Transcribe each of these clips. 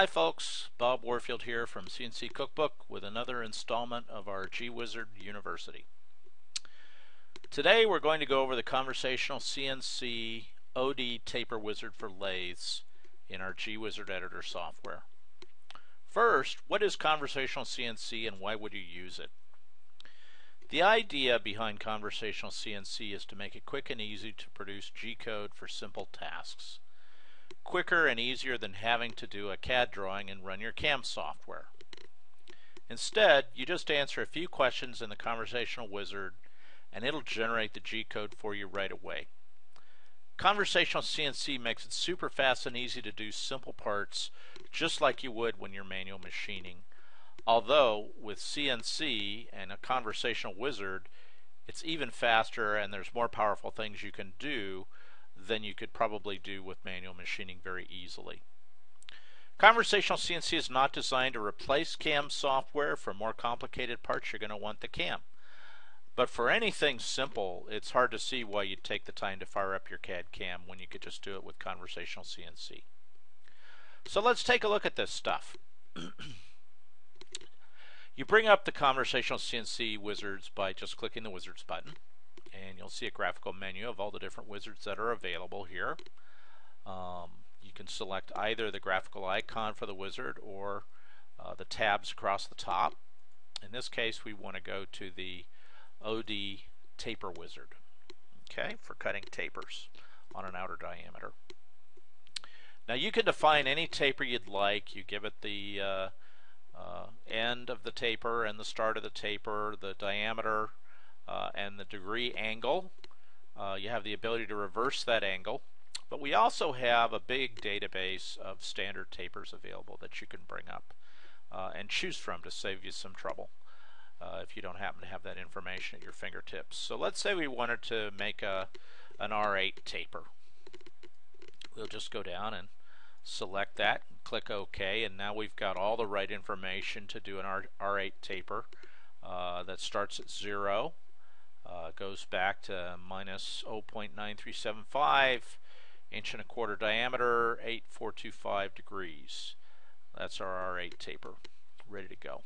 Hi folks, Bob Warfield here from CNC Cookbook with another installment of our G-Wizard University. Today we're going to go over the conversational CNC OD taper wizard for lathes in our G-Wizard editor software. First, what is conversational CNC and why would you use it? The idea behind conversational CNC is to make it quick and easy to produce G-code for simple tasks quicker and easier than having to do a CAD drawing and run your CAM software. Instead, you just answer a few questions in the conversational wizard and it'll generate the G-code for you right away. Conversational CNC makes it super fast and easy to do simple parts just like you would when you're manual machining. Although with CNC and a conversational wizard, it's even faster and there's more powerful things you can do than you could probably do with manual machining very easily. Conversational CNC is not designed to replace CAM software. For more complicated parts, you're going to want the CAM. But for anything simple, it's hard to see why you'd take the time to fire up your CAD CAM when you could just do it with conversational CNC. So let's take a look at this stuff. you bring up the conversational CNC wizards by just clicking the wizards button and you'll see a graphical menu of all the different wizards that are available here. Um, you can select either the graphical icon for the wizard or uh, the tabs across the top. In this case we want to go to the OD taper wizard okay for cutting tapers on an outer diameter. Now you can define any taper you'd like. You give it the uh, uh, end of the taper and the start of the taper, the diameter, uh, and the degree angle. Uh, you have the ability to reverse that angle. But we also have a big database of standard tapers available that you can bring up uh, and choose from to save you some trouble uh, if you don't happen to have that information at your fingertips. So let's say we wanted to make a an R8 taper. We'll just go down and select that click OK and now we've got all the right information to do an R R8 taper uh, that starts at 0 uh, goes back to minus 0.9375 inch and a quarter diameter 8425 degrees. That's our R8 taper ready to go.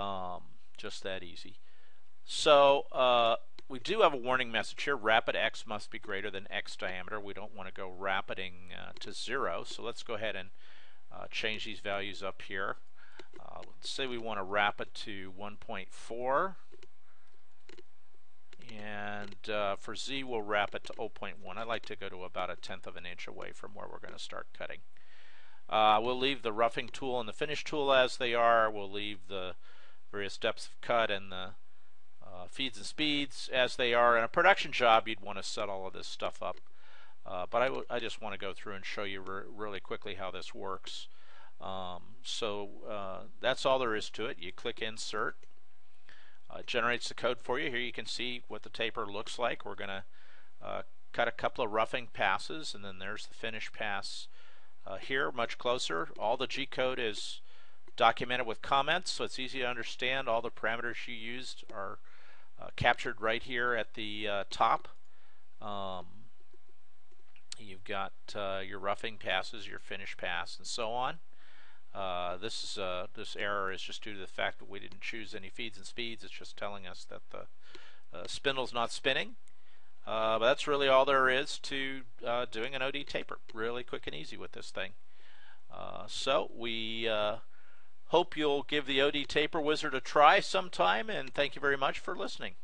Um, just that easy. So uh, we do have a warning message here. Rapid X must be greater than X diameter. We don't want to go rapiding uh, to zero. So let's go ahead and uh, change these values up here. Uh, let's say we want to rapid to 1.4 and uh, for Z we'll rapid to 0.1. I like to go to about a tenth of an inch away from where we're going to start cutting. Uh, we'll leave the roughing tool and the finish tool as they are. We'll leave the various depths of cut and the uh, feeds and speeds as they are. In a production job you'd want to set all of this stuff up. Uh, but I, I just want to go through and show you re really quickly how this works. Um, so uh, that's all there is to it. You click insert it generates the code for you. Here you can see what the taper looks like. We're going to uh, cut a couple of roughing passes and then there's the finish pass uh, here much closer. All the G code is documented with comments so it's easy to understand. All the parameters you used are uh, captured right here at the uh, top. Um, you've got uh, your roughing passes, your finish pass, and so on. Uh, this is uh, this error is just due to the fact that we didn't choose any feeds and speeds. It's just telling us that the uh, spindle's not spinning. Uh, but that's really all there is to uh, doing an OD taper. Really quick and easy with this thing. So we hope you'll give the OD taper wizard a try sometime, and thank you very much for listening.